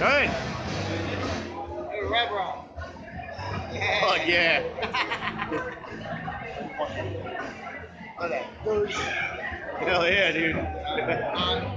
Good. Hey, Red Rock. Yeah. Fuck yeah. Look. Hell yeah, dude.